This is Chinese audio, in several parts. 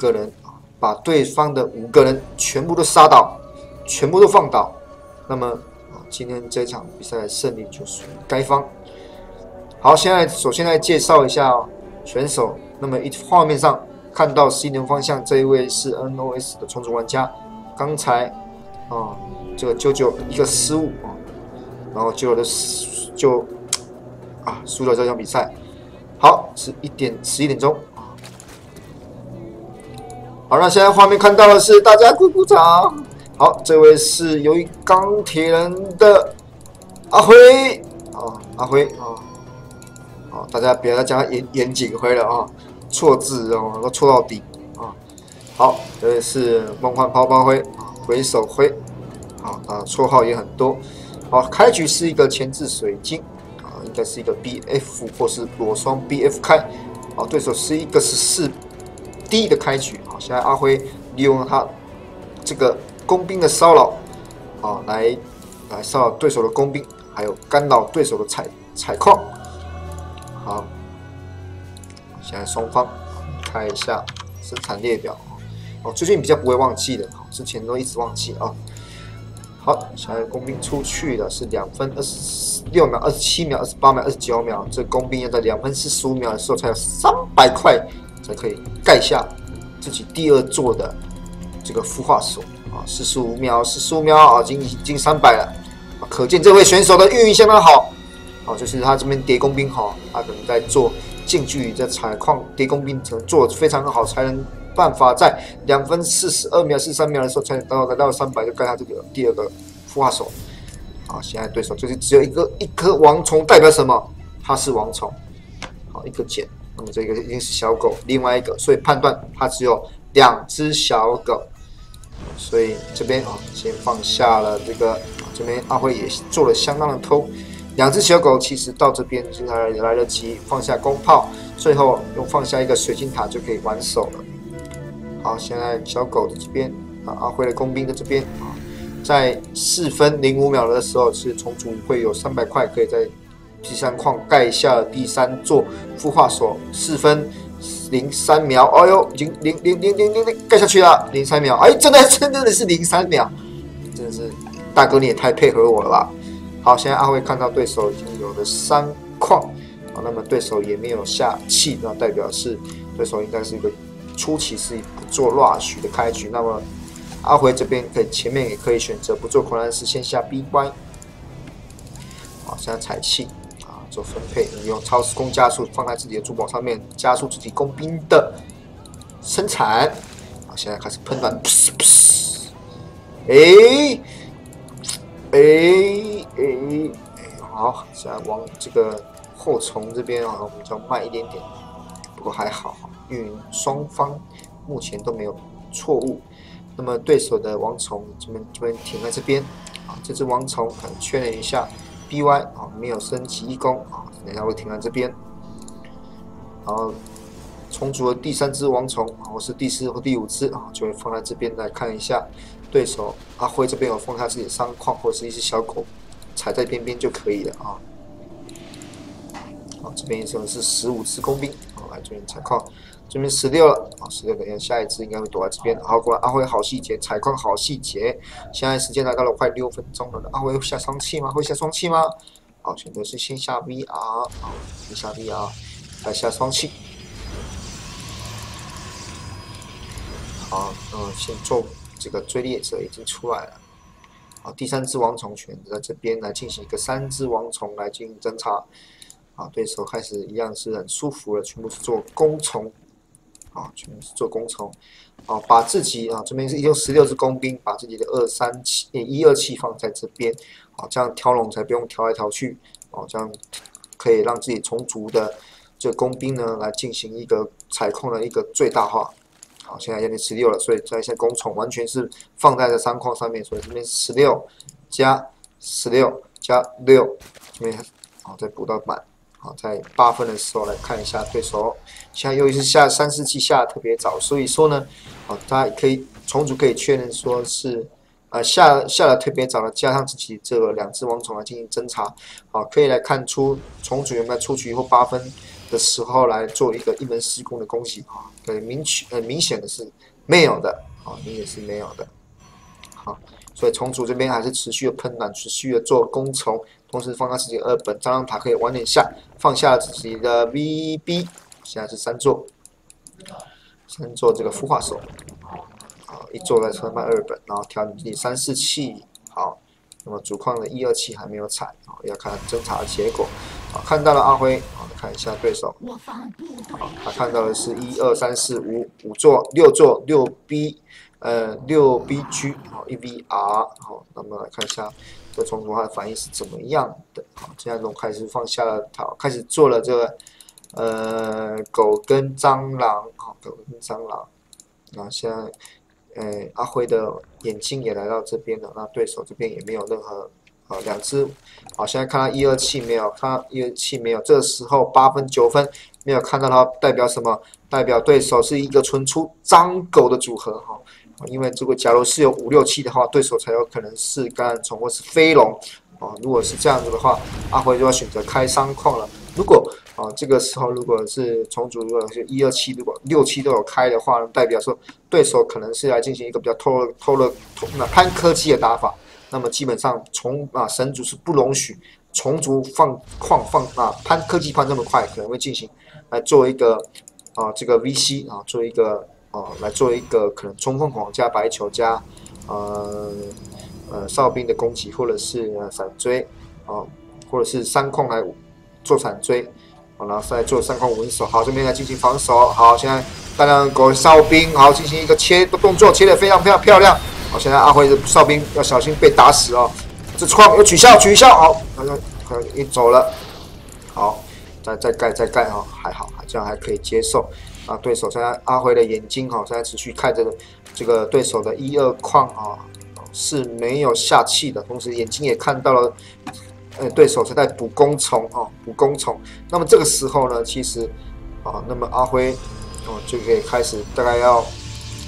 个人啊，把对方的五个人全部都杀倒，全部都放倒，那么啊，今天这场比赛的胜利就属于该方。好，现在首先来介绍一下选手。那么一画面上看到 C 能方向这一位是 NOS 的重组玩家，刚才啊这个啾啾一个失误啊，然后就的就啊输了这场比赛。好，是一点十一点钟。好，那现在画面看到的是大家鼓鼓掌。好，这位是由于钢铁人的阿辉啊，阿辉啊。好，大家别再加严严谨灰了啊，错字哦，都错到底啊。好，这位是梦幻泡泡灰啊，鬼手灰啊，啊，绰号也很多。好，开局是一个前置水晶啊，应该是一个 BF 或是裸双 BF 开。好，对手是一个十四 D 的开局。好，现在阿辉利用他这个工兵的骚扰啊，来来骚扰对手的工兵，还有干扰对手的采采矿。好，现在双方看一下生产列表哦，最近比较不会忘记的，之前都一直忘记啊。好，现在工兵出去的是两分二十六秒、二十七秒、二十八秒、二十九秒，这工兵要在两分四十五秒的时候才有三百块，才可以盖下自己第二座的这个孵化所啊。四十五秒，四十五秒啊，已经已经三百了，可见这位选手的运营相当好。哦，就是他这边叠工兵哈，他可能在做近距离在采矿叠工兵，可能做非常好，才能办法在两分四十二秒、四十三秒的时候才能到达到三百，就盖他这个第二个孵化手。好，现在对手就是只有一个一颗王虫，代表什么？它是王虫。好，一个茧，那么这个一定是小狗，另外一个，所以判断它只有两只小狗。所以这边啊，先放下了这个，这边阿辉也做了相当的偷。两只小狗其实到这边就来来得及放下弓炮，最后又放下一个水晶塔就可以完手了。好，现在小狗的这边啊，阿辉的工兵的这边啊，在四分零五秒的时候是重组会有三百块可以在第三矿盖下第三座孵化所，四分零三秒，哎呦，已经零零零零零零盖下去了，零三秒，哎，真的 真的是零三秒，真的是大哥你也太配合我了吧。好，现在阿辉看到对手已经有了三矿，啊，那么对手也没有下气，那代表是对手应该是一个初期是不做 rush 的开局。那么阿辉这边可以前面也可以选择不做，可能是先下 B 关。好，现在采气，做分配，你用超时空加速放在自己的珠宝上面，加速自己工兵的生产。好，现在开始喷暖，诶。哎哎哎，好，现在往这个后虫这边啊，我们就要慢一点点。不过还好，运营双方目前都没有错误。那么对手的王虫这边这边停在这边啊，这只王虫可能确认一下，BY 啊没有升级一攻啊，等下会停在这边。然后重组了第三只王虫，或是第四或第五只啊，就会放在这边来看一下。对手阿辉这边有放下自己的伤矿，或者是一只小狗踩在边边就可以了啊。好，这边一共是十五只工兵，好来这边采矿，这边十六了啊，十六等一下下一只应该会躲在这边。好，果然阿辉好细节，采矿好细节。现在时间来到了快六分钟了，阿辉会下双气吗？会下双气吗？好，选择是先下 VR，好，先下 VR，再下双气。好，嗯，先做。这个追猎者已经出来了，好，第三只王虫选择在这边来进行一个三只王虫来进行侦查，啊，对手开始一样是很舒服了，全部是做工虫，啊，全是做工虫，啊，把自己啊这边是一共十六只工兵，把自己的二三七一二七放在这边，啊，这样挑龙才不用挑来挑去，哦，这样可以让自己充足的这工兵呢来进行一个采控的一个最大化。好，现在已经十六了，所以在现在工虫完全是放在这三矿上面，所以这边十六加十六加六，这边好再补到满，好在八分的时候来看一下对手，现在由于是下三四期下的特别早，所以说呢，好大家可以重组可以确认说是呃下下的特别早了，加上自己这两只王虫来进行侦查，好可以来看出重组有没有出局或八分。的时候来做一个一门施工的攻击啊，很明确很明显的是没有的啊，明显是没有的。好，所以重组这边还是持续的喷暖，持续的做工程，同时放大自己二本，张让塔可以晚点下，放下自己的 VB，现在是三座，三座这个孵化手，好，一座在车卖二本，然后调整自己三四气，好，那么主矿的一二气还没有踩，啊，要看侦查的结果，好，看到了阿辉，好，看一下对手，好，他看到的是一二三四五五座六座六 B。呃，六 B G 好，一 V R 好，那么来看一下这重组它的反应是怎么样的？好，现在从开始放下了它，开始做了这个呃狗跟蟑螂，好，狗跟蟑螂。那现在，呃，阿辉的眼睛也来到这边了，那对手这边也没有任何啊两只，好，现在看到一二七没有，看到一二七没有，这个时候八分九分没有看到它，代表什么？代表对手是一个纯出脏狗的组合哈。因为如果假如是有五六七的话，对手才有可能是橄榄虫或是飞龙，啊，如果是这样子的话，阿辉就要选择开三矿了。如果啊这个时候如果是重组，如果是一二七，如果六七都有开的话，代表说对手可能是来进行一个比较偷了偷了那潘科技的打法。那么基本上从啊神族是不容许重组放矿放啊潘科技放这么快，可能会进行来做一个啊这个 VC 啊做一个。哦，来做一个可能冲锋狂加白球加，呃呃哨兵的攻击，或者是闪追，哦，或者是三控来做闪追，好，然后再做三控稳守，好，这边来进行防守，好，现在大量狗哨兵，好，进行一个切的动作，切的非常非常漂亮，好，现在阿辉的哨兵要小心被打死哦，这矿要取消取消，好，好像可以走了，好，再再盖再盖。哦，还好，这样还可以接受。啊，对手现在阿辉的眼睛哈，现在持续看着这个对手的一二框啊，是没有下气的，同时眼睛也看到了，呃，对手是在补工虫啊，补工虫。那么这个时候呢，其实啊，那么阿辉哦就可以开始大概要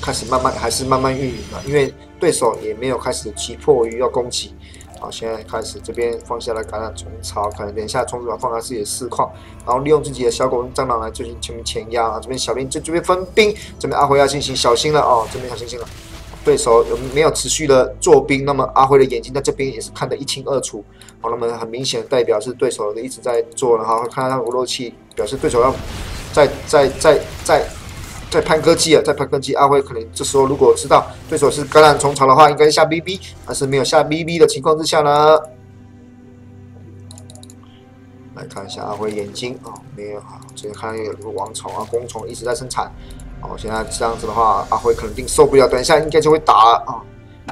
开始慢慢还是慢慢运营了，因为对手也没有开始急迫于要攻击。好，现在开始这边放下了橄榄虫草，可能等一下冲出来放下自己的四矿，然后利用自己的小狗跟蟑螂来进行前面前压。这边小兵就这边分兵，这边阿辉要进行小心了哦，这边小心心了。对手有没有持续的做兵？那么阿辉的眼睛在这边也是看得一清二楚。好，那么很明显代表是对手的一直在做然后，看到他五六七，表示对手要再再再再。在攀科技啊，在攀科技，阿辉可能这时候如果知道对手是橄榄虫草的话，应该下 BB，但是没有下 BB 的情况之下呢，来看一下阿辉眼睛啊，没有啊，这边看到有个王虫啊，工虫一直在生产，哦，现在这样子的话，阿辉肯定受不了，等一下应该就会打啊。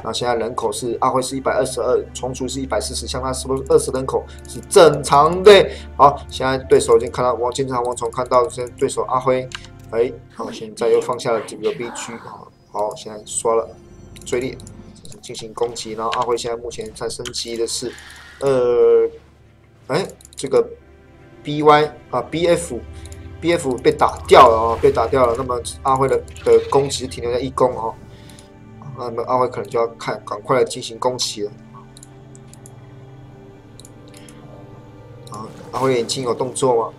那现在人口是阿辉是一百二十二，虫族是一百四十，像他是不是二十人口是正常的？好，现在对手已经看到王经常王虫看到现在对手阿辉。哎，好，现在又放下了这个 B 区啊，好，现在刷了追猎进行攻击，然后阿辉现在目前在升级的是，呃，哎，这个 BY 啊 BF，BF 被打掉了啊，被打掉了，那么阿辉的的攻击停留在一攻哦，那么阿辉可能就要看赶快来进行攻击了，啊，阿辉眼睛有动作吗？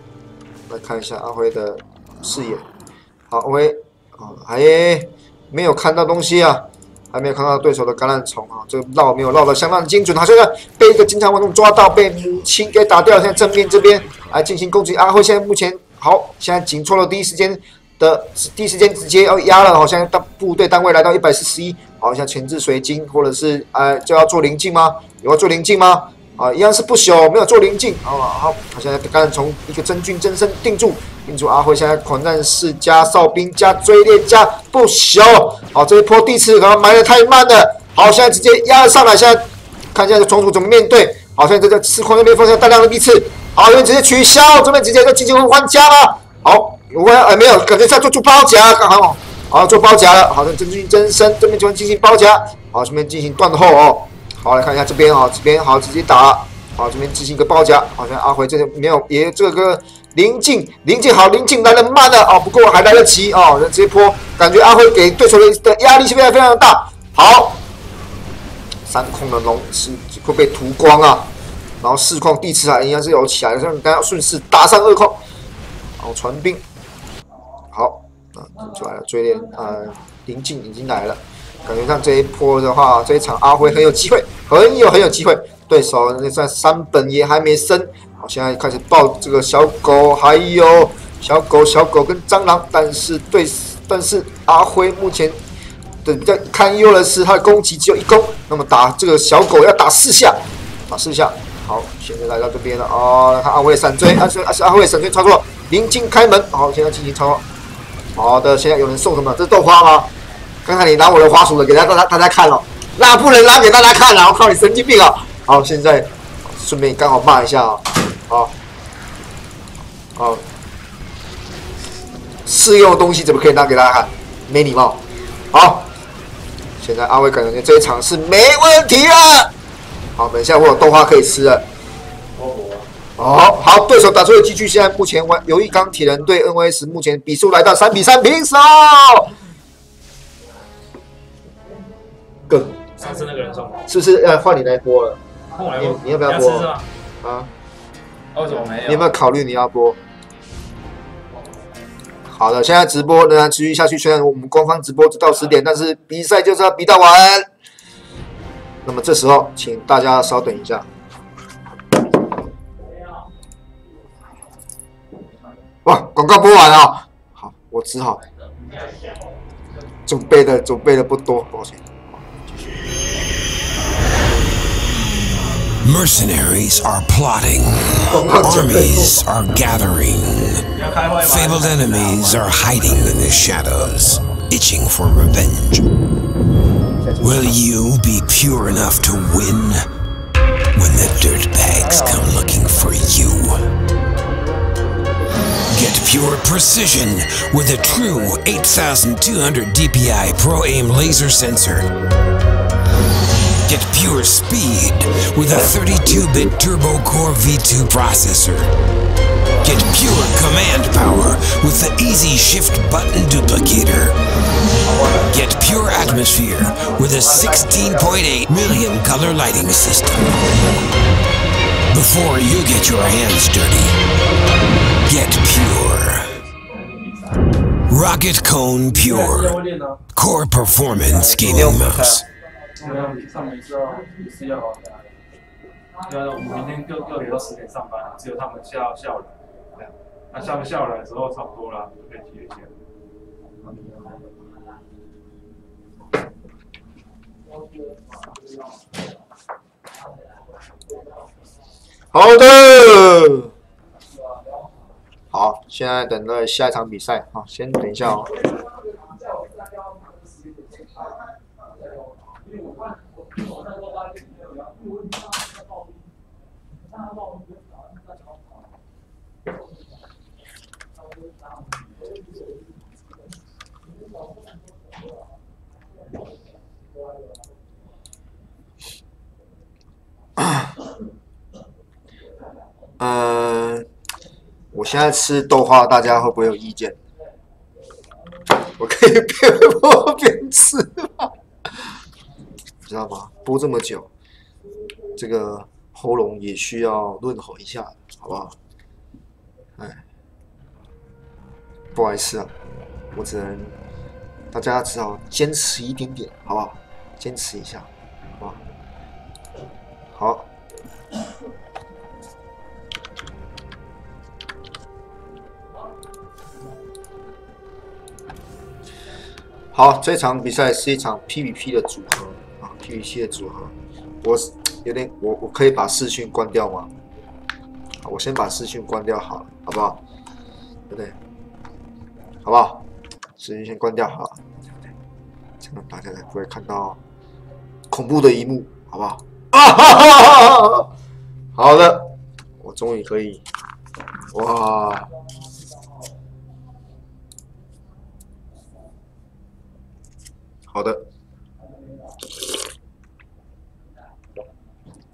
来看一下阿辉的视野。好，OK，啊，还没有看到东西啊，还没有看到对手的橄榄虫啊，这个绕没有绕的相当精准，好像被一个经常活动抓到，被母亲给打掉。现在正面这边来进行攻击，阿辉现在目前好，现在紧凑了第一时间的第一时间直接要压了，好像到部队单位来到一百四十一，好像前置水晶或者是呃就要做临近吗？有要做临近吗？啊，一样是不朽，没有做临近。啊，好，他现在刚从一个真菌真身定住，定住阿辉。现在狂战士加哨兵加追猎加不朽。好，这一波第一次可能埋的太慢了。好，现在直接压上来。现在看一下这重组怎么面对。好，现在这个刺狂那边放下大量的地刺。好，这边直接取消，这边直接就进行换家了。好，我哎没有，感觉在做做包夹，刚好好做包夹了。好的，真菌真身这边就进行包夹。好，这边进行断后哦。好，来看一下这边啊，这边好直接打，好这边进行一个包夹，好像阿辉这边没有，也这个临近临近好临近来的慢了啊，不过还来得及啊，直接泼感觉阿辉给对手的的压力是非常非常的大。好，三控的龙是会被屠光啊，然后四控地刺啊应该是有起来，像刚刚顺势打上二控，好传兵，好，啊，出来了，追连呃，林静已经来了，感觉上这一波的话，这一场阿辉很有机会，很有很有机会，对手那算三本也还没升，好，现在开始抱这个小狗，还有小狗、小狗跟蟑螂，但是对，但是阿辉目前的比较堪忧的是他的攻击只有一攻，那么打这个小狗要打四下，打四下。好，现在来到这边了哦。看阿辉闪追，阿是阿是阿辉闪追操作，临近开门。好，现在进行操作。好的，现在有人送什么？这是豆花吗？刚才你拿我的花束了，给大家大家看了，那不能拿给大家看了，我靠，你神经病啊！好，现在顺便刚好骂一下啊。好，好，试用的东西怎么可以拿给大家看？没礼貌。好，现在阿威感觉这一场是没问题了。好，等一下我有豆花可以吃了。哦，好，对手打出了积聚，现在目前玩由于钢铁人对 NVS，目前比数来到三比三平手。更上次那个人送，是不是要换你来播了？你你要不要播？啊？为什么没有？你有没有考虑你要播？好的，现在直播仍然持续下去，虽然我们官方直播只到十点，但是比赛就是要比到完。那么这时候，请大家稍等一下。哇，广告播完了，好，我只好准备的准备的不多，抱歉。Mercenaries are plotting, armies are gathering, fabled enemies are hiding in the shadows, itching for revenge. Will you be pure enough to win when the dirtbags come looking for you? Get pure precision with a true 8200 DPI Pro Aim laser sensor. Get pure speed with a 32-bit Turbo Core V2 processor. Get pure command power with the Easy Shift button duplicator. Get pure atmosphere with a 16.8 million color lighting system. Before you get your hands dirty, get pure. Rocket Cone Pure. Core Performance Gaming Mouse. 是要上一次也是要的。对啊，我们明天各各也都十点上班啊，只有他们下下午来。那下午下午来之后差不多了，可以提一些。好的，好，现在等着下一场比赛啊，先等一下哦。嗯，我现在吃豆花，大家会不会有意见？我可以边播边吃吗？知道吗？播这么久，这个喉咙也需要润喉一下，好不好？哎，不好意思啊，我只能大家只好坚持一点点，好不好？坚持一下，好。好，这场比赛是一场 PVP 的组合啊，PVP 的组合。我有点，我我可以把视讯关掉吗？我先把视讯关掉好了，好不好？对不对？好不好？视讯先关掉好了，这样大家才不会看到恐怖的一幕，好不好？哈！好的，我终于可以，哇！好的，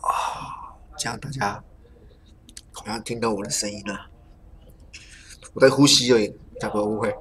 啊，这样大家好像听到我的声音了，我在呼吸而已，大家不要误会。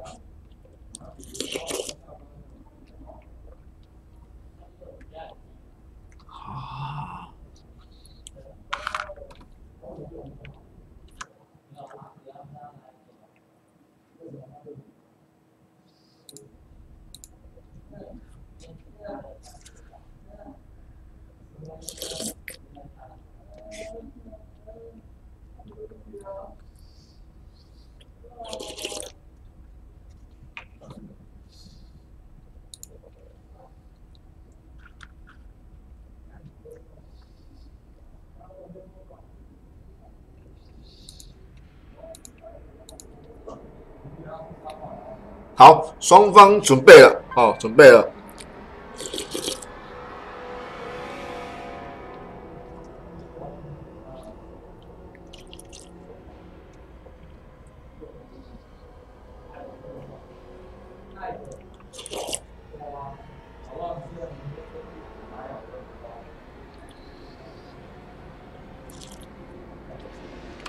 好双方准备了，哦，准备了。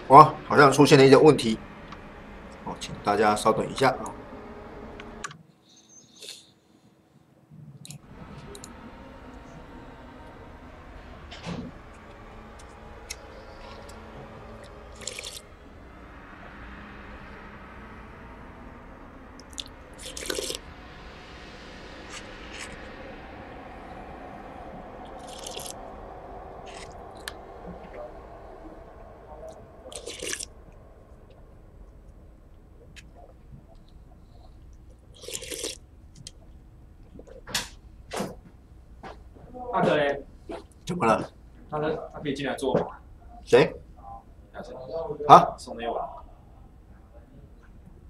哇，好像出现了一些问题。好，请大家稍等一下啊。阿德嘞，怎么了？他的他可以进来坐吗？谁？下次啊？送那碗，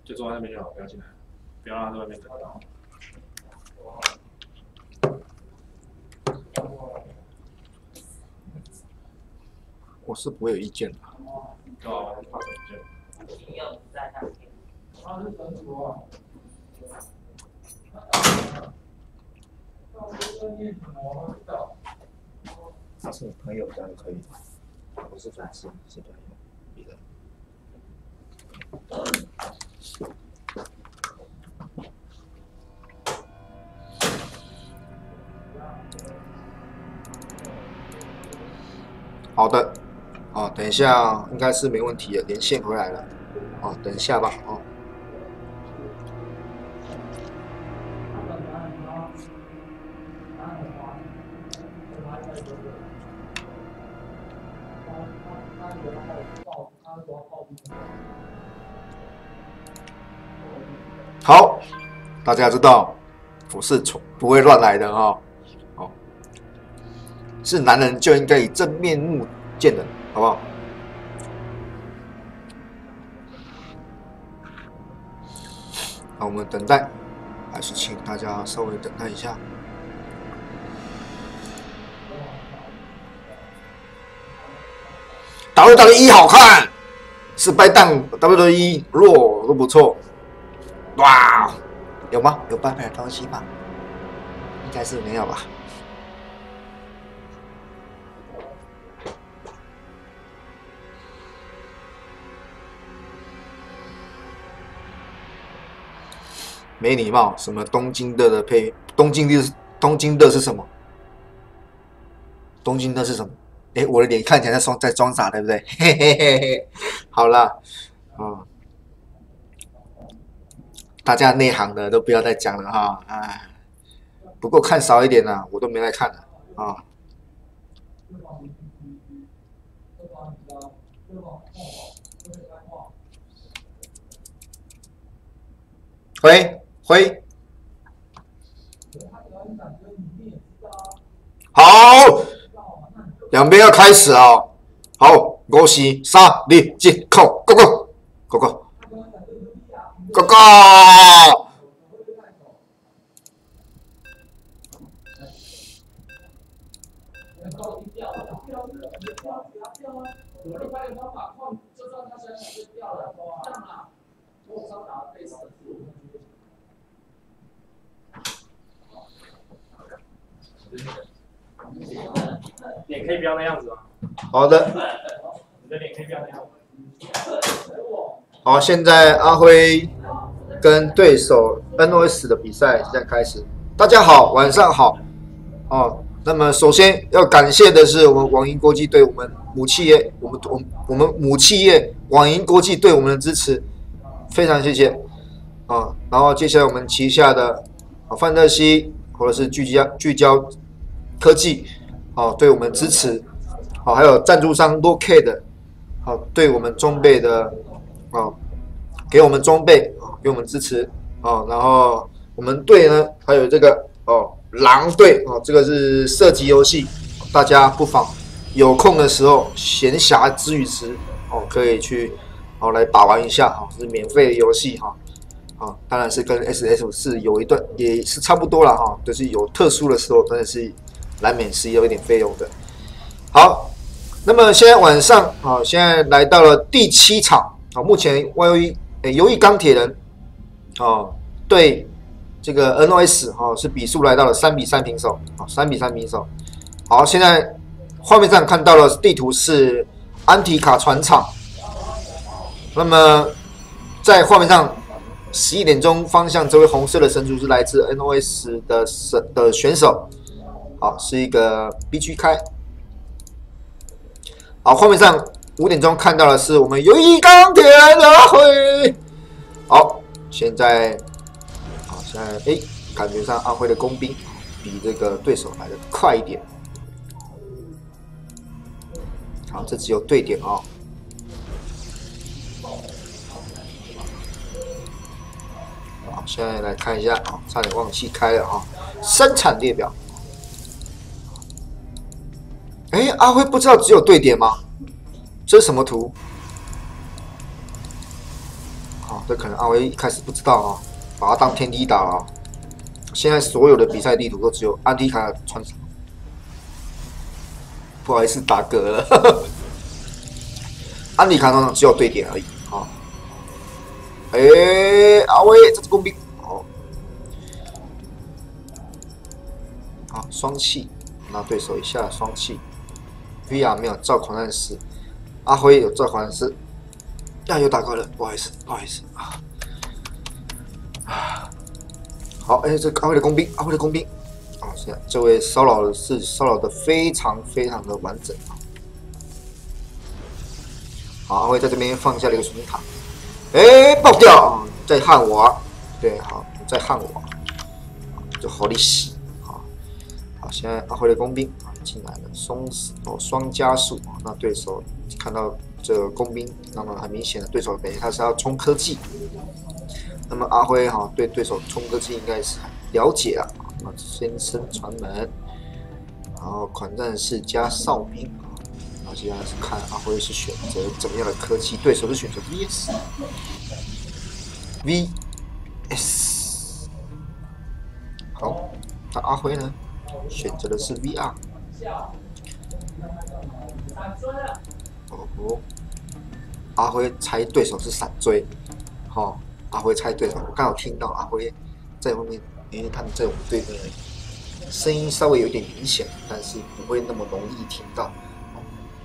就坐在那边就好，不要进来，不要让他在外面等到。我是不会有意见的。哦，怕什么就？他是你朋友，这样可以吗？不是粉丝，是朋友。别的。好的，哦，等一下应该是没问题的，连线回来了。哦，等一下吧，哦。大家知道我是从不会乱来的哈、哦，是男人就应该以真面目见人，好不好？那我们等待，还是请大家稍微等待一下。W W E 好看，是白蛋 W W E 弱都不错。哇，有吗？有半配的东西吗？应该是没有吧。没礼貌，什么东京的的配东京的东京的是什么？东京的是什么？哎，我的脸看起来在装在装傻，对不对？嘿嘿嘿嘿，好了，嗯。大家内行的都不要再讲了哈，哎，不过看少一点啦、我都没来看了啊。回回，好，两边要开始啊！好，五四三二一扣 Go Go Go Go。哥哥，脸可以不要那样子吗？好的，你的脸可以不要那样子。好，现在阿辉跟对手 NOS 的比赛现在开始。大家好，晚上好。哦，那么首先要感谢的是我们网银国际对我们母企业，我们我们我们母企业网银国际对我们的支持，非常谢谢。啊，然后接下来我们旗下的啊范特西或者是聚焦聚焦科技，哦、对我们支持，好、还有赞助商 Look 的，好、对我们装备的。啊，给我们装备啊，给我们支持啊，然后我们队呢还有这个哦狼队哦，这个是射击游戏，大家不妨有空的时候闲暇之余时哦，可以去哦来把玩一下哈，是免费的游戏哈。啊，当然是跟 S S 是有一段也是差不多了哈，就是有特殊的时候，真的是难免是有一点费用的。好，那么现在晚上啊，现在来到了第七场目前 Y O E 诶，由于钢铁人啊对这个 N O S 哦是比数来到了三比三平手啊，三比三平手。好，现在画面上看到了地图是安提卡船厂，那么在画面上。十一点钟方向，这位红色的神族是来自 NOS 的神的选手，好，是一个 B 区开。好，画面上五点钟看到的是我们友谊钢铁阿辉。好，现在，好，现在哎，感觉上阿辉的工兵比这个对手来的快一点。好，这只有对点哦。现在来看一下啊，差点忘记开了啊，生产列表。哎，阿辉不知道只有对点吗？这是什么图？好，这可能阿威一开始不知道啊，把它当天梯打了。现在所有的比赛地图都只有安迪卡穿插，不好意思打嗝了。安迪卡上只有对点而已啊。哎，阿威，这是工兵，好，好双气，那对手一下双气，VR 没有造狂战士，阿辉有造狂战士，呀，又打过了，不好意思，不好意思啊，啊，好，哎，这阿辉的工兵，阿辉的工兵，啊，现在这位骚扰的是骚扰的非常非常的完整啊，好，阿辉在这边放下了一个水塔。哎，爆掉！在焊我，对，好，在焊我，就好利息，好，好，现在阿辉的工兵啊。进来了，双哦双加速啊，那对手看到这个工兵，那么很明显的对手等于他是要冲科技，那么阿辉哈对对手冲科技应该是了解了，那先升传门，然后款战士加哨兵啊。接下来是看阿辉是选择怎么样的科技，对手是选择 VS，VS。好，那阿辉呢？选择的是 VR。哦，阿辉猜对手是闪追。好，阿辉猜对手，我刚好听到阿辉在后面，因为他们在我们对面，声音稍微有点明显，但是不会那么容易听到。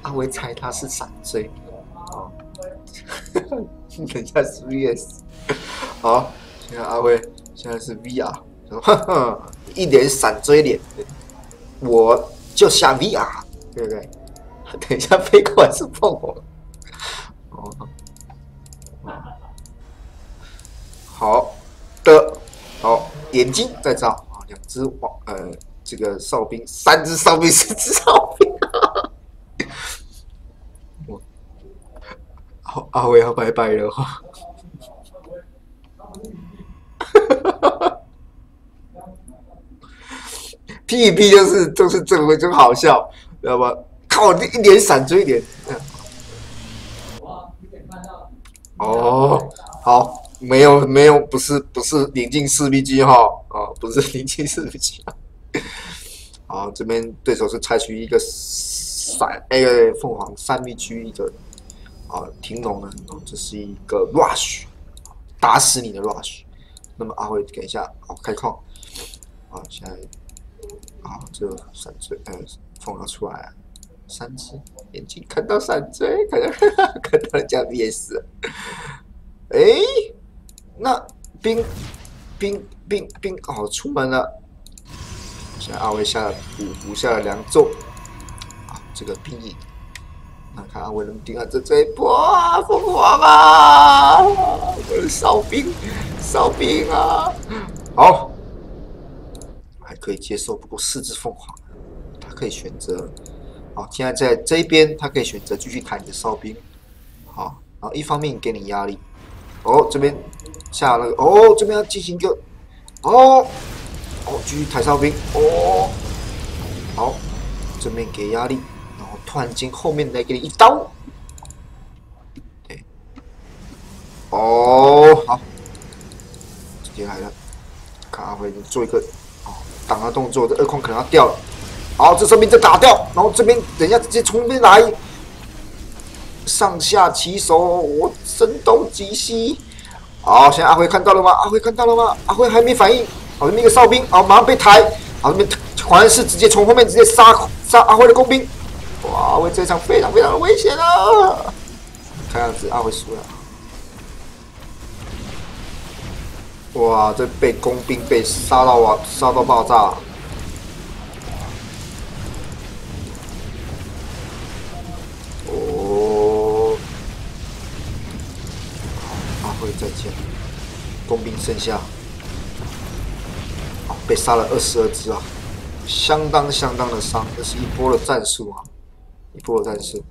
阿辉猜他是闪追，哦，等一下是 VS，好，现在阿辉现在是 VR，一脸闪追脸，我就下 VR，对不对？等一下飞过来是凤凰，哦，好的，好，眼睛在照。啊，两只王呃，这个哨兵，三只哨兵，四只哨兵。我阿威要拜拜了哈。！P P 就是就是这个真好笑，知道吧？靠，一脸闪追脸。哦，好，没有没有，不是不是临近四 B G 哈，哦，不是临近四 B G。好，这边对手是采取一个闪 A 凤凰三 B G 一个。啊，停龙了，这是一个 rush，打死你的 rush。那么阿辉等一下，好开矿。啊，现在，啊，这个闪追，呃，凤凰出来了，三只眼睛看到闪追，看到 看到人家 VS。哎，那兵兵兵兵哦，出门了。现在阿辉下了五五下了两咒，啊，这个兵役。那看阿威能顶下这这一波啊！凤凰啊！我的哨兵，哨兵啊！好，可以接受。不过四只凤凰，他可以选择。好，现在在这边，他可以选择继续抬你的哨兵。好，然后一方面给你压力。哦，这边下那个，哦，这边要进行一个，哦，哦，继续抬哨兵。哦，好，这边给压力。然后突然间，后面来给你一刀。对，哦，好，接来了，看阿辉做一个挡的动作，这二矿可能要掉了。好，这时候兵再打掉，然后这边等一下直接从边来，上下其手，我声东击西。好，现在阿辉看到了吗？阿辉看到了吗？阿辉还没反应。好，那个哨兵，好，马上被抬。好，这边好像是直接从后面直接杀杀阿辉的工兵。哇，阿辉这场非常非常的危险啊！看样子阿辉输了。哇，这被工兵被杀到哇，杀到爆炸。哦，阿辉再见，工兵剩下，被杀了二十二只啊，相当相当的伤，这是一波的战术啊，一波的战术，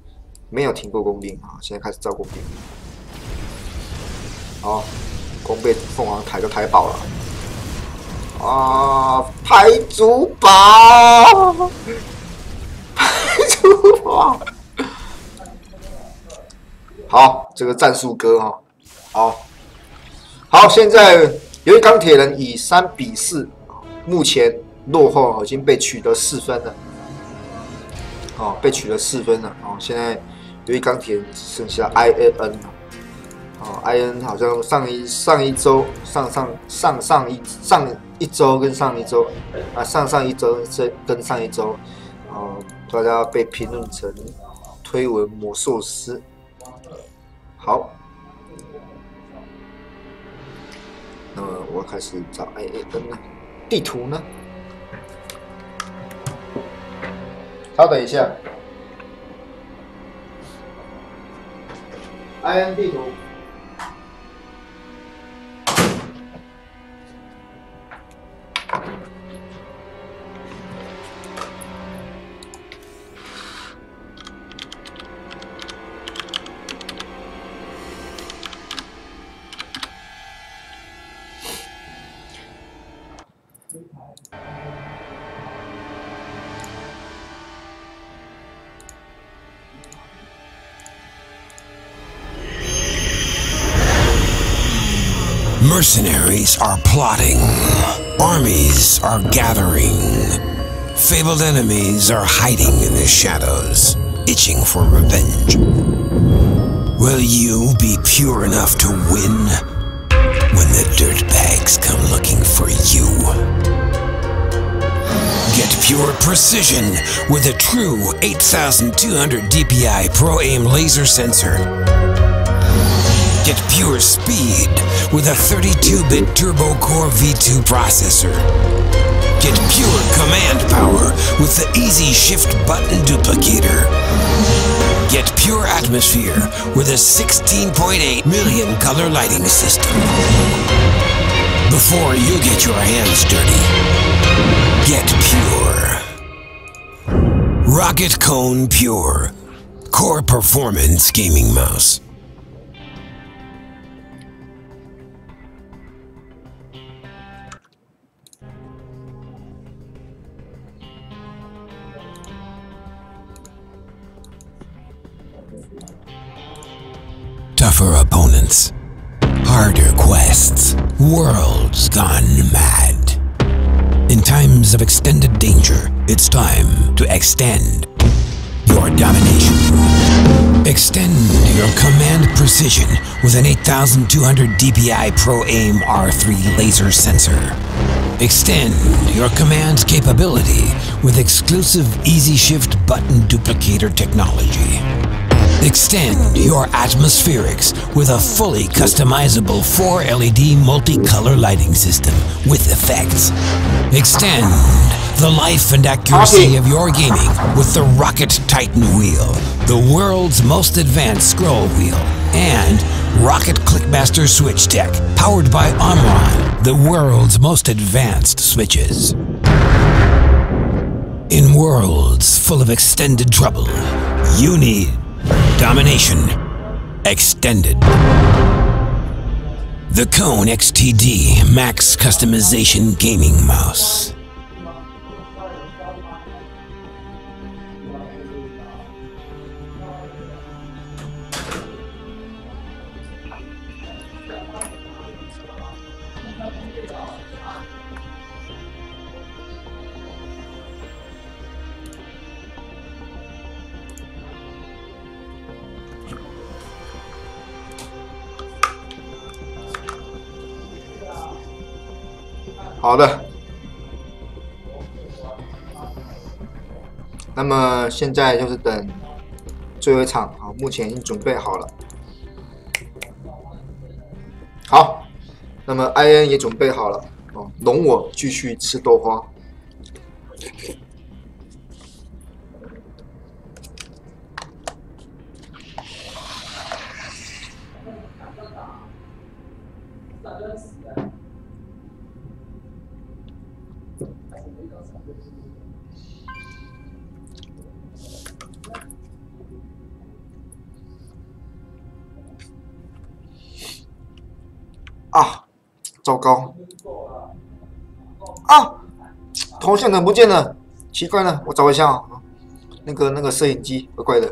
没有停过工兵啊，现在开始招工兵，好。弓被凤凰抬都抬饱了，啊！排珠宝，排珠宝，好，这个战术哥哈，好，好，现在由于钢铁人以三比四，目前落后，已经被取得四分了，哦，被取得四分了，哦，现在由于钢铁人只剩下 IAN 了。哦，I N 好像上一上一周上上上上一上一周跟上一周啊上上一周这跟上一周，哦，大家被评论成推文魔术师。好，那么我开始找 I N 了，地图呢？稍等一下，I N 地图。Mercenaries are plotting. Armies are gathering. Fabled enemies are hiding in the shadows, itching for revenge. Will you be pure enough to win when the dirtbags come looking for you? Get pure precision with a true 8200 DPI Pro Aim laser sensor Get pure speed with a 32-bit turbo-core V2 processor. Get pure command power with the Easy Shift button duplicator. Get pure atmosphere with a 16.8 million color lighting system. Before you get your hands dirty, get pure. Rocket Cone Pure. Core Performance Gaming Mouse. Worlds gone mad. In times of extended danger, it's time to extend your domination. Extend your command precision with an 8200 DPI Pro Aim R3 laser sensor. Extend your command capability with exclusive Easy Shift button duplicator technology. Extend your atmospherics with a fully customizable 4 LED multicolor lighting system with effects. Extend the life and accuracy of your gaming with the Rocket Titan wheel, the world's most advanced scroll wheel, and Rocket Clickmaster Switch Tech, powered by Omron, the world's most advanced switches. In worlds full of extended trouble, you need Domination Extended. The Cone XTD Max Customization Gaming Mouse. 好的。那么现在就是等最后一场，啊，目前已经准备好了。好，那么 I N 也准备好了，哦，容我继续吃豆花。头像怎么不见了？奇怪了，我找一下啊，那个那个摄影机，怪怪的。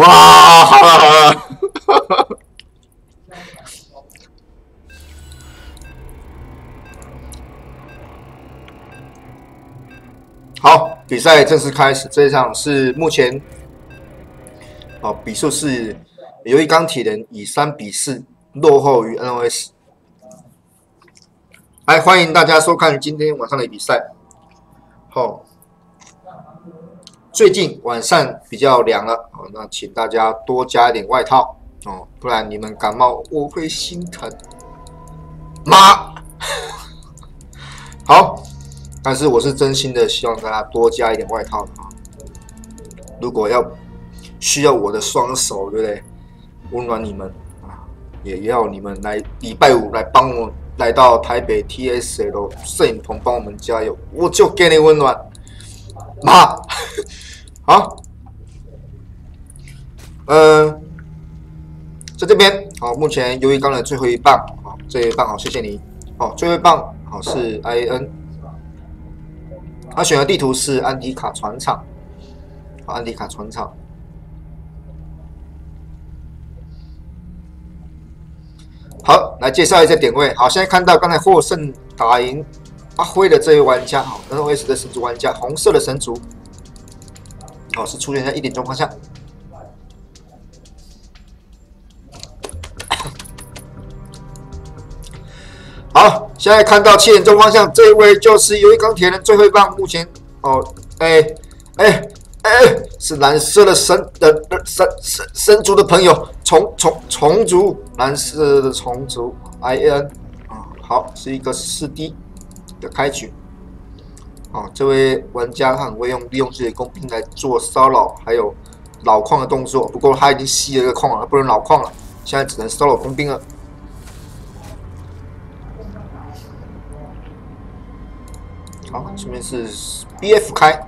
哇，好了好了，好，比赛正式开始。这一场是目前，哦，比数是由于钢铁人以三比四落后于 NOS。来，欢迎大家收看今天晚上的比赛。好。最近晚上比较凉了，哦，那请大家多加一点外套哦，不然你们感冒我会心疼。妈，好，但是我是真心的希望大家多加一点外套啊。如果要需要我的双手，对不对？温暖你们啊，也要你们来礼拜五来帮我来到台北 TSL 摄影棚帮我们加油，我就给你温暖，妈。好，嗯，在这边好，目前鱿鱼缸的最后一棒，好，这一棒好，谢谢你，好，最后一棒好是 I N，他选的地图是安迪卡船厂，好，安迪卡船厂，好，来介绍一下点位，好，现在看到刚才获胜打赢阿辉的这位玩家，好，N O S 的神族玩家，红色的神族。哦，是出现在一点钟方向。好，现在看到七点钟方向，这一位就是由于钢铁人最后一棒。目前，哦，哎，哎，哎，是蓝色的神的神神神族的朋友，虫虫虫族，蓝色的虫族，I N 啊，好，是一个四 D 的开局。啊，这位玩家他很会用利用自己的工兵来做骚扰，还有老矿的动作。不过他已经吸了一个矿了，不能老矿了，现在只能骚扰工兵了。好，这边是 B F 开。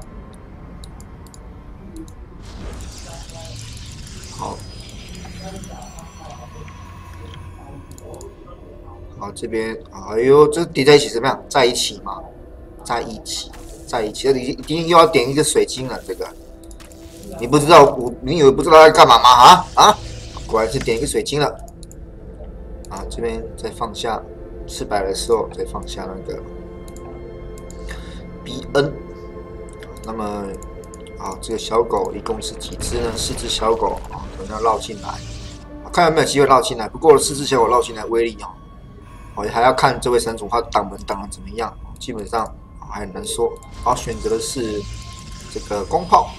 这边，哎呦，这叠在一起怎么样？在一起吗？在一起，在一起，你一定又要点一个水晶了，这个，你不知道我，你以为不知道在干嘛吗？啊啊，果然是点一个水晶了。啊，这边再放下四百的时候，再放下那个 B N。那么，啊，这个小狗一共是几只呢？四只小狗啊，可能要绕进来，看有没有机会绕进来。不过四只小狗绕进来威力哦，哦还要看这位神主他挡门挡的怎么样。基本上还很难说。好，选择的是这个光炮。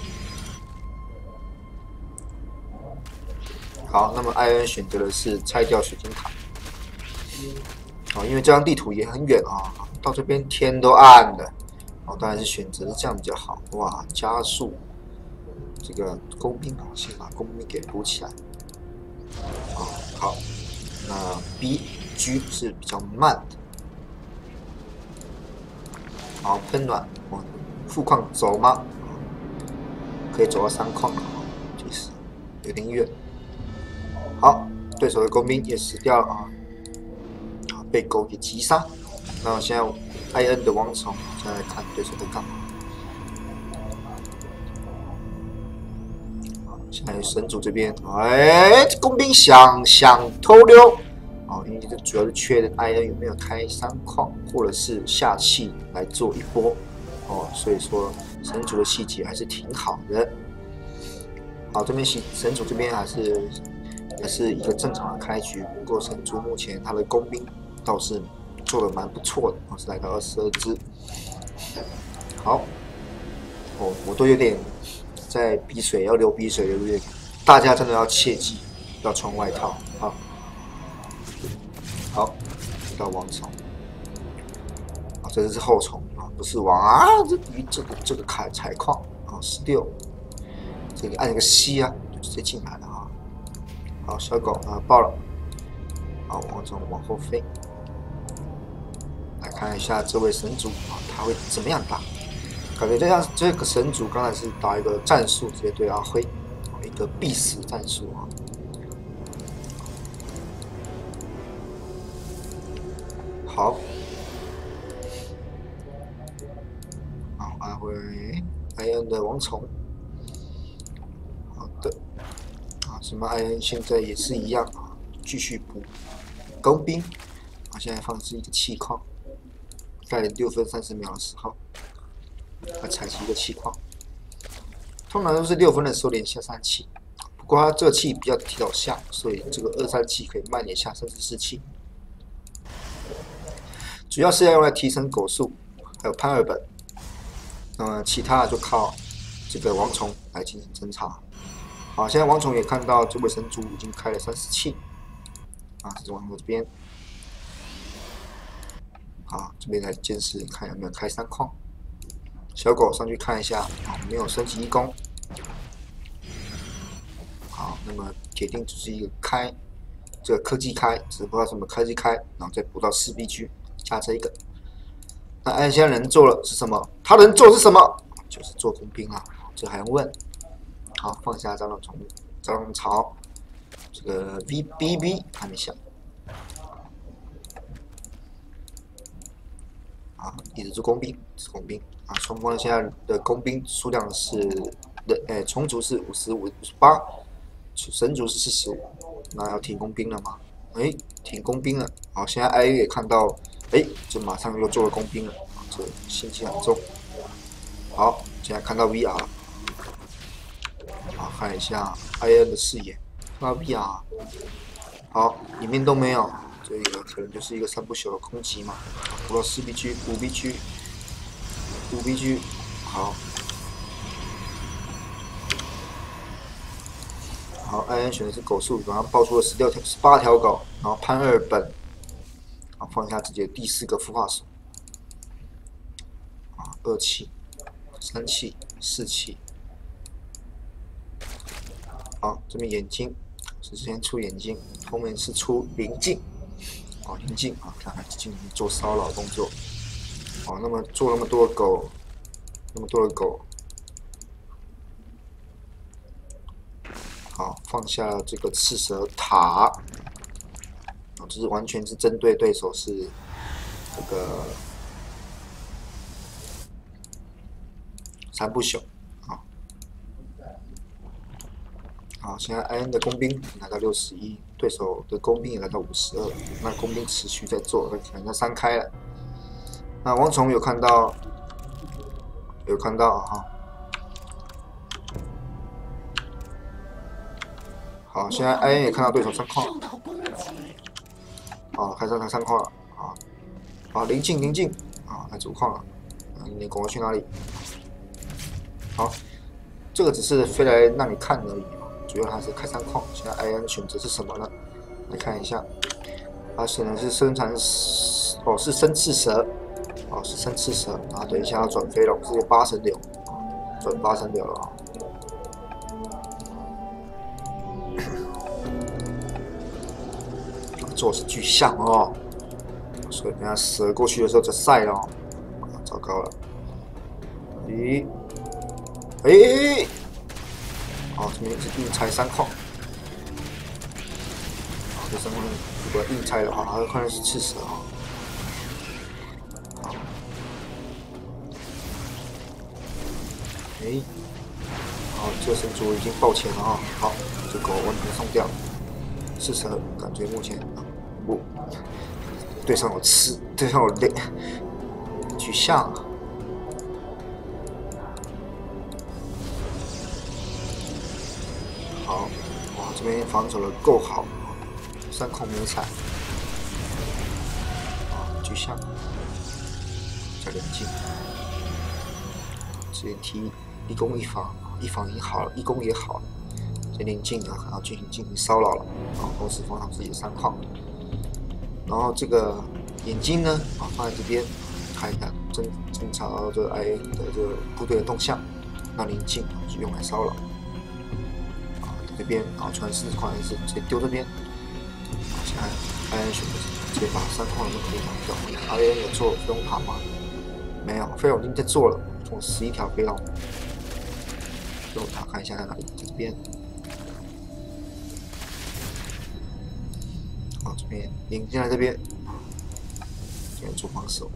好，那么艾恩选择的是拆掉水晶塔。哦，因为这张地图也很远啊，到这边天都暗了。哦，当然是选择这样比较好。哇，加速这个工兵啊，先把工兵给补起来。啊，好，那 B 狙是比较慢的。好，喷暖，往，副矿走吗？可以走到三矿了，就是有点远。好，对手的工兵也死掉了啊，被狗给击杀。那我现在。艾恩的王宠，现在看对手在干嘛？现在神主这边，哎，工兵想想偷溜，哦，因为这主要是缺艾恩有没有开三矿，或者是下气来做一波，哦，所以说神主的细节还是挺好的。好，这边神神主这边还是也是一个正常的开局，不过神主目前他的工兵倒是。做的蛮不错的，哦是来到二十二只，好，哦，我都有点在鼻水，要流鼻水，对不对？大家真的要切记，要穿外套啊！好，到王虫，啊，这是后虫啊，不是王啊，这鱼这个这个开采矿啊，十六，这个按一个 C 啊，就直接进来了啊！好，小狗啊爆了，好，王虫往后飞。来看一下这位神主啊，他会怎么样打？感觉这样这个神主刚才是打一个战术，直接对阿辉，一个必死战术啊。好，好阿辉，艾恩的王宠，好的，啊，什么艾恩现在也是一样啊，继续补工兵，啊，现在放置一个气矿。在六分三十秒的时候，来采集一个气矿。通常都是六分的时候连下三气，不过它这气比较提早下，所以这个二三气可以慢点下，甚至四气。主要是要用来提升狗数，还有潘二本。那么其他就靠这个王虫来进行侦查。好，现在王虫也看到这位神族已经开了三十气，啊，这是王虫这边。好，这边来监视，看有没有开三矿。小狗上去看一下，啊，没有升级一攻。好，那么铁定只是一个开，这个科技开，只不知道什么科技开，然后再补到四 B 区加这一个。那按现在能做了是什么？他能做是什么？就是做工兵啊，这还用问？好，放下张龙宠物，张龙巢，这个 VBB 看一下。啊，一直做工兵，是工兵啊！双方现在的工兵数量是的，哎，虫族是五十五、五十八，神族是四十五，那要停工兵了吗？哎，停工兵了。好，现在 I A 也看到，哎，这马上又做了工兵了，这心机很重。好，现在看到 V R，好看一下 I N 的视野，看到 V R，好，里面都没有。这个可能就是一个三不朽的空击嘛，补了四 B 区、五 B 区、五 B 区，好，好，安安选的是狗数，然后爆出了十六条、十八条狗，然后潘二本，放下自己的第四个孵化室，啊，二气、三气、四气，好，这边眼睛是先出眼睛，后面是出灵镜。啊，临近啊，看看进行做骚扰动作。好，那么做那么多狗，那么多的狗，好，放下这个赤蛇塔。就是完全是针对对手是这个三不朽啊。好，现在 I N 的工兵来到六十一，对手的工兵也来到五十二，那工兵持续在做，可能要三开了。那王虫有看到，有看到哈。好，现在 I N 也看到对手三矿，好，开始开三矿了，啊，好，临近临近，啊，来主矿了，你跟我去哪里？好，这个只是飞来让你看而已。主要还是开三矿，现在 I N 选择是什么呢？来看一下，它显然是生产哦，是生刺蛇，哦是生刺蛇，啊等一下要转飞龙，是八神流，转八神流了啊。做是巨象哦，所以等下蛇过去的时候就晒了，糟糕了，咦，哎。好，这边是硬拆三矿。好，这三矿如果硬拆的话，还有可能是刺蛇啊。好，哎，好，这神族已经爆钱了啊！好，这个完全送掉。刺蛇感觉目前不，对上我吃，对上有雷，巨象。这边防守的够好，三控没踩，啊，巨象，再冷静，直接踢一攻一防，一防也好了，一攻也好了，这边近啊，然后进行进行骚扰了，啊，同时防守自己的三矿，然后这个眼睛呢，啊，放在这边看一看，侦侦查这个 I A 的这个部队的动向，那临近是用来骚扰。啊这边啊，传四矿是直接丢这边。现在 I N 选择直接把三矿都可以拿掉。I N 有做飞龙塔吗？没有，飞龙已经在做了，做十一条飞龙。飞龙塔看一下在哪里，这边。好，这边引进来这边，这边做防守。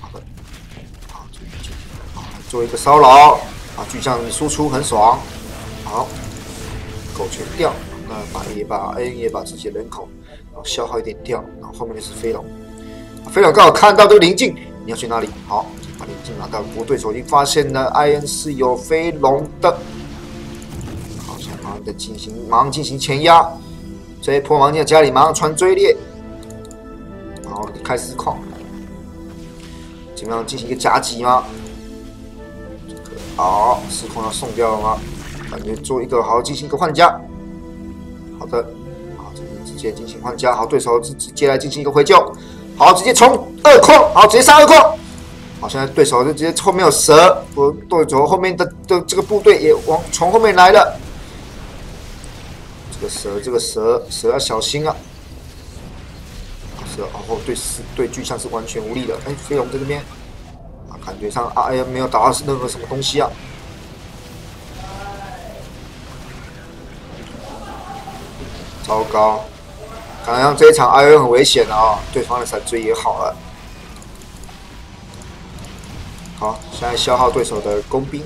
好的，好，这边就好做一个骚扰。啊，巨象输出很爽，好，狗全掉，那把也把 N 也把自己的人口消耗一点掉，然后后面就是飞龙，飞龙刚好看到这个临近，你要去哪里？好，把临近拿到，不过对手已经发现了 I N 是有飞龙的，的进行，马上进行前压，所以破王进家里马上传追猎，然后开实况，怎么样进行一个夹击吗？好，失控要送掉了吗？感觉做一个好进行一个换家。好的，好，这边直接进行换家。好，对手直直接来进行一个回救。好，直接冲二矿，好，直接杀二矿。好，现在对手就直接后面有蛇，我对手后面的的这个部队也往从后面来了。这个蛇，这个蛇，蛇要小心啊！蛇，然后对对巨象是完全无力的。哎，飞龙在这边。感觉上啊，哎呀，没有打到任何什么东西啊！糟糕，感觉上这一场 I N 很危险的啊！对方的闪追也好了。好，现在消耗对手的工兵，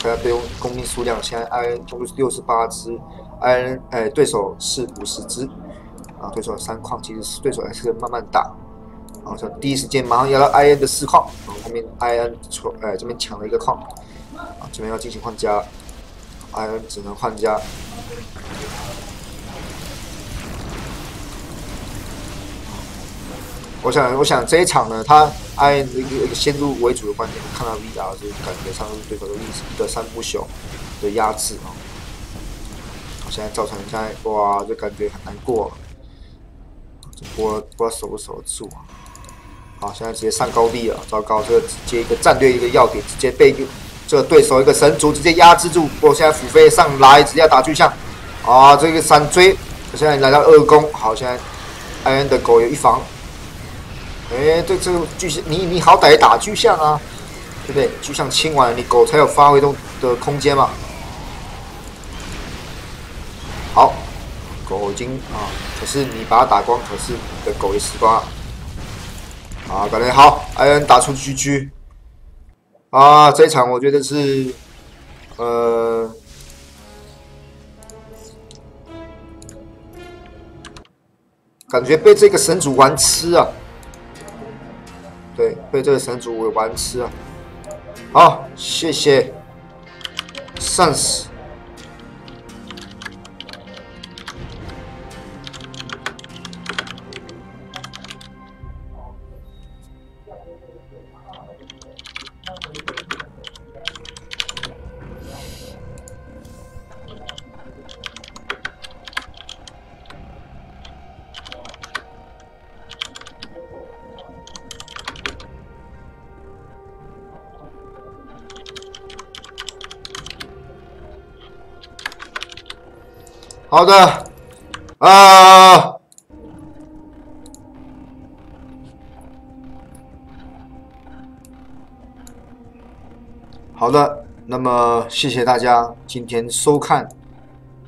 看下对工兵数量，现在 I N 总共是六十八只，I N 哎，对手是五十只，啊，对手三矿，其实是对手还是慢慢打。好像第一时间马上要到 I N 的四矿，然后后面 I N 出哎这边抢了一个矿，啊这边要进行换家，I N 只能换家。我想我想这一场呢，他 I N 一个一个先入为主的观点，看到 V R 就感觉上对手的意思的三不朽的压制啊，现在造成现在哇就感觉很难过，这波不知道守不守得住啊。好，现在直接上高地了，糟糕！这个直接一个战略一个要点，直接被这个对手一个神族直接压制住。我现在俯飞上来，直接打巨象。啊，这个闪追，现在来到二攻。好，现在艾恩的狗有一防。哎，对这个巨象，你你好歹打巨象啊，对不对？巨象清完，你狗才有发挥的的空间嘛。好，狗狗已经啊，可是你把它打光，可是你的狗也死光了。啊，感觉好，艾恩打出 GG。啊，这一场我觉得是，呃，感觉被这个神主玩吃啊。对，被这个神主玩吃啊。好，谢谢。上死。好的，啊，好的，那么谢谢大家今天收看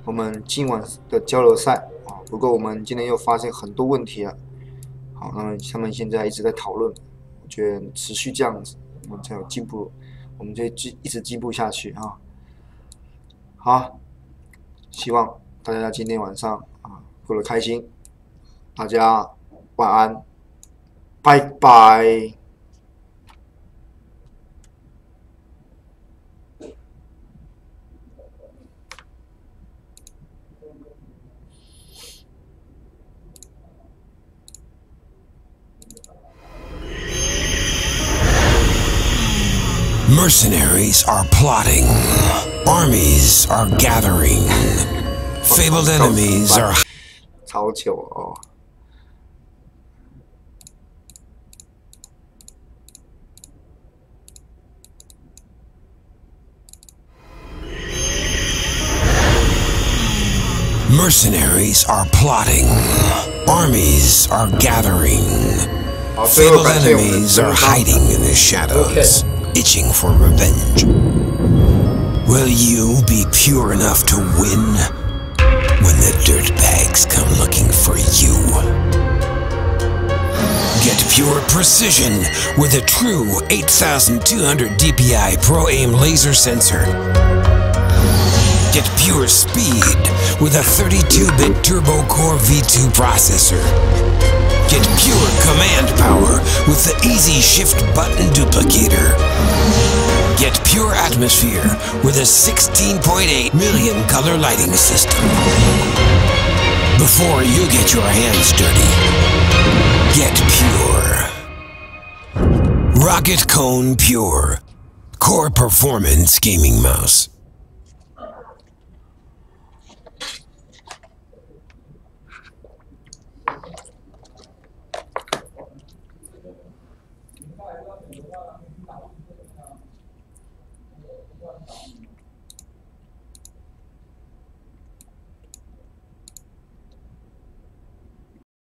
我们今晚的交流赛啊。不过我们今天又发现很多问题啊。好，那么他们现在一直在讨论，我觉得持续这样子，我们才有进步，我们就进一直进步下去啊。好，希望。大家今天晚上啊过得开心，大家晚安，拜拜。Mercenaries are plotting. Armies are gathering. Fabled enemies are 超久哦。Mercenaries are plotting. Armies are gathering. Fabled enemies are hiding in the shadows, itching for revenge. Will you be pure enough to win? When the dirtbags come looking for you. Get pure precision with a true 8200 DPI Pro Aim laser sensor. Get pure speed with a 32-bit Turbo Core V2 processor. Get pure command power with the Easy Shift button duplicator. Get pure atmosphere with a 16.8 million color lighting system. Before you get your hands dirty, get pure. Rocket Cone Pure. Core Performance Gaming Mouse.